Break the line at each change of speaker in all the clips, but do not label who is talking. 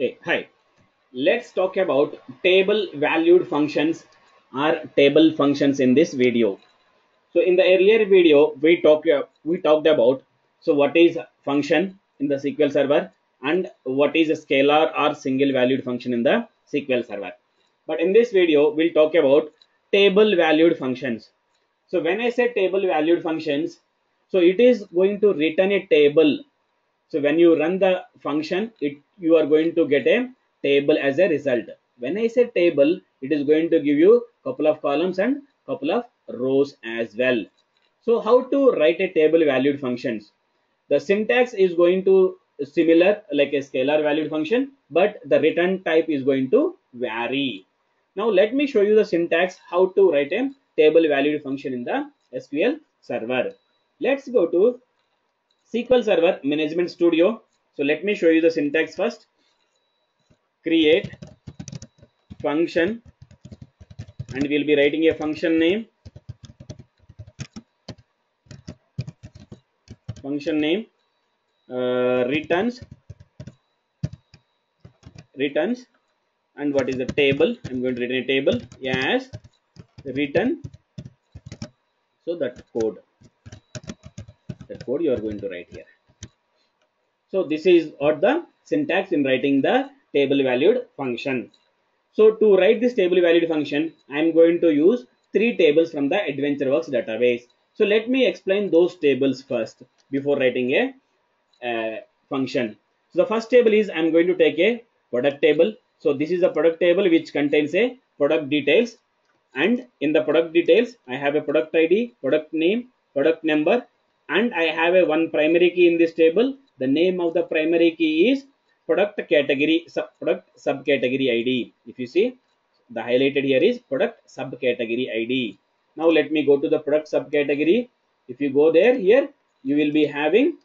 Hey, hi. Let's talk about table valued functions or table functions in this video. So in the earlier video, we talked we talked about so what is function in the SQL Server and what is a scalar or single valued function in the SQL Server. But in this video, we'll talk about table valued functions. So when I say table valued functions, so it is going to return a table. So when you run the function, it you are going to get a table as a result. When I say table, it is going to give you couple of columns and couple of rows as well. So how to write a table valued functions? The syntax is going to similar like a scalar valued function, but the return type is going to vary. Now let me show you the syntax how to write a table valued function in the SQL server. Let's go to SQL Server Management Studio. So let me show you the syntax first. Create function and we'll be writing a function name. Function name uh, returns returns and what is the table i'm going to return a table as return so that code code you are going to write here so this is what the syntax in writing the table valued function so to write this table valued function i am going to use three tables from the adventureworks database so let me explain those tables first before writing a function. So the first table is I'm going to take a product table. So this is a product table which contains a product details and in the product details I have a product ID, product name, product number and I have a one primary key in this table. The name of the primary key is product category sub product subcategory ID. If you see the highlighted here is product subcategory ID. Now let me go to the product subcategory. If you go there here you will be having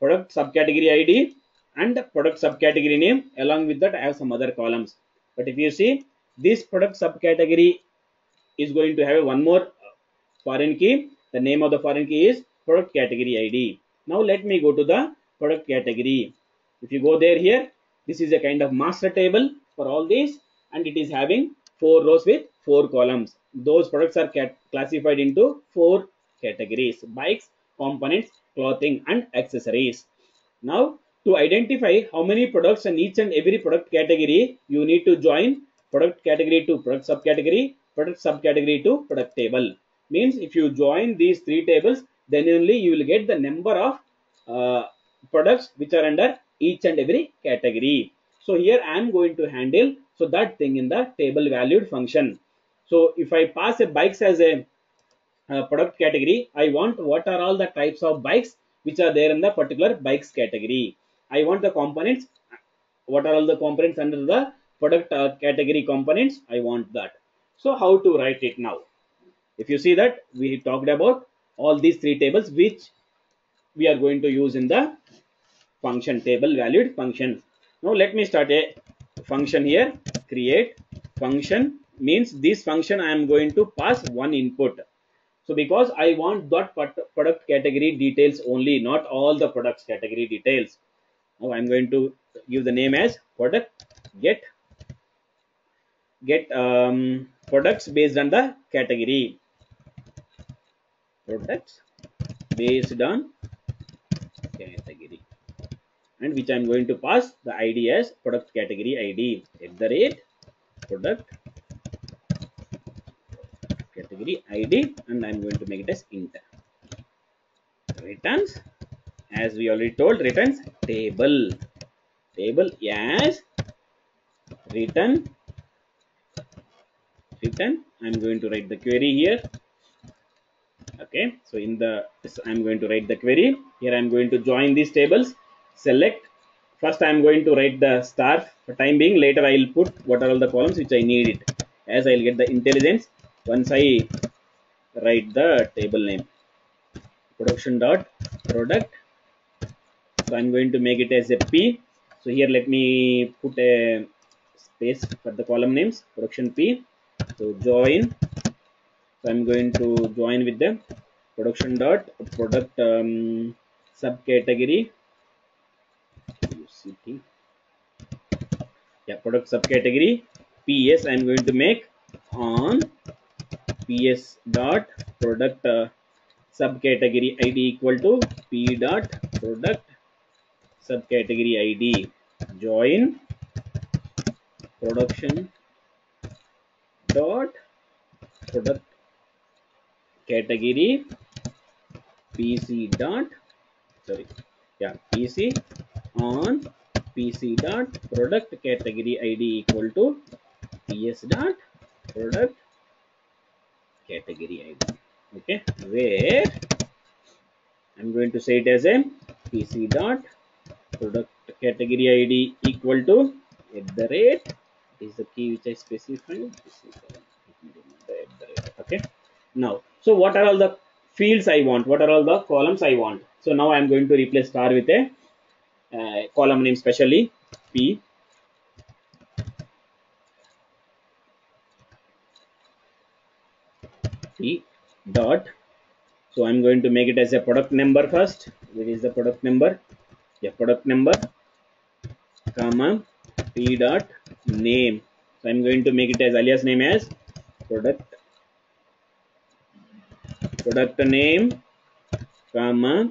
product subcategory ID and product subcategory name along with that I have some other columns but if you see this product subcategory is going to have one more foreign key the name of the foreign key is product category ID now let me go to the product category if you go there here this is a kind of master table for all these and it is having four rows with four columns those products are classified into four categories bikes components clothing and accessories. Now to identify how many products in each and every product category, you need to join product category to product subcategory, product subcategory to product table. Means if you join these three tables, then only you will get the number of uh, products which are under each and every category. So here I am going to handle so that thing in the table valued function. So if I pass a bikes as a uh, product category, I want what are all the types of bikes which are there in the particular bikes category. I want the components. What are all the components under the product uh, category components? I want that. So how to write it now? If you see that we talked about all these three tables which we are going to use in the function table valued function. Now let me start a function here. Create function means this function I am going to pass one input so because I want that product category details only, not all the products category details. Now I'm going to give the name as product get get um, products based on the category. Products based on category. And which I'm going to pass the ID as product category ID at the rate product category id and i'm going to make it as int. Returns as we already told returns table. Table as return return. I'm going to write the query here okay so in the i'm going to write the query. Here i'm going to join these tables. Select. First i'm going to write the star for time being. Later i'll put what are all the columns which i need it. As i'll get the IntelliSense once I write the table name. Production dot product. So I'm going to make it as a P. So here let me put a space for the column names. Production P. So join so I'm going to join with the production dot product um, subcategory. UCT yeah product subcategory. Ps i'm going to make on ps dot product uh, subcategory id equal to p dot product subcategory id join production dot product category pc dot sorry yeah pc on pc dot product category id equal to ps dot product category id okay where i'm going to say it as a pc dot product category id equal to at the rate is the key which i specified okay now so what are all the fields i want? What are all the columns i want? So now i'm going to replace star with a uh, column name specially p. P dot. So i'm going to make it as a product number first. Which is the product number? Yeah product number comma p dot name. So i'm going to make it as alias name as product product name comma uh,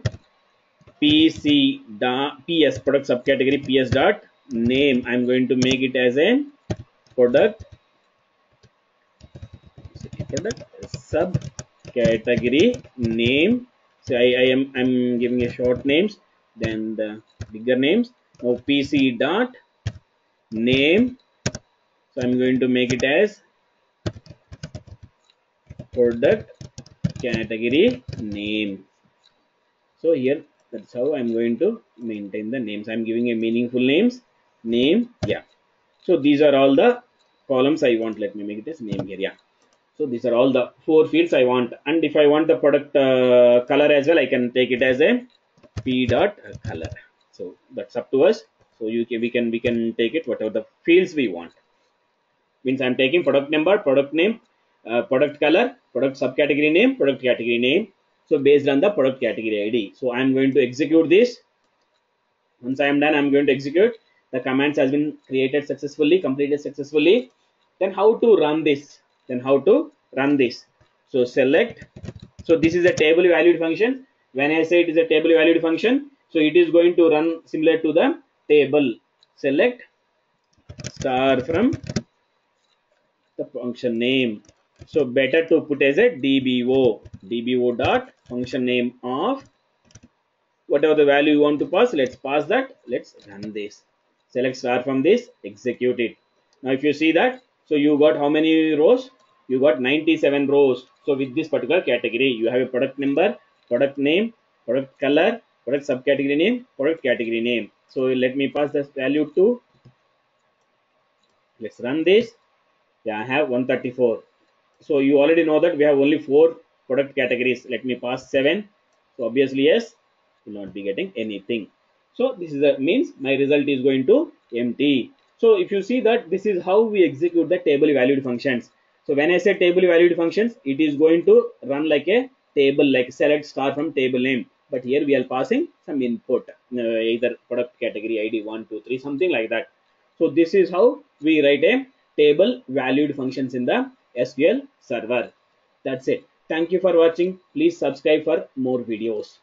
pc dot ps product subcategory ps dot name. I'm going to make it as a product product subcategory name. So I, I am i'm giving a short names then the bigger names. Now pc dot name. So i'm going to make it as product category name. So here that's how i'm going to maintain the names. I'm giving a meaningful names name yeah. So these are all the columns i want. Let me make this name here yeah. So these are all the four fields i want. And if i want the product uh, color as well i can take it as a p dot color. So that's up to us. So you can we can we can take it whatever the fields we want. Means i'm taking product number product name uh, product color product subcategory name product category name. So based on the product category id so i'm going to execute this. Once i am done i'm going to execute. The commands has been created successfully completed successfully. Then how to run this? Then how to run this? So select. So this is a table valued function. When i say it is a table valued function so it is going to run similar to the table. Select star from the function name so better to put as a dbo dbo dot function name of whatever the value you want to pass let's pass that. Let's run this. Select star from this execute it. Now if you see that so you got how many rows? You got 97 rows. So with this particular category you have a product number product name product color product subcategory name product category name. So let me pass this value to let's run this. Yeah i have 134 so you already know that we have only four product categories. Let me pass seven. So obviously yes will not be getting anything. So this is a means my result is going to empty. So if you see that this is how we execute the table valued functions. So when i say table valued functions it is going to run like a table like select star from table name. But here we are passing some input uh, either product category id 1 2 3 something like that. So this is how we write a table valued functions in the sql server. That's it. Thank you for watching. Please subscribe for more videos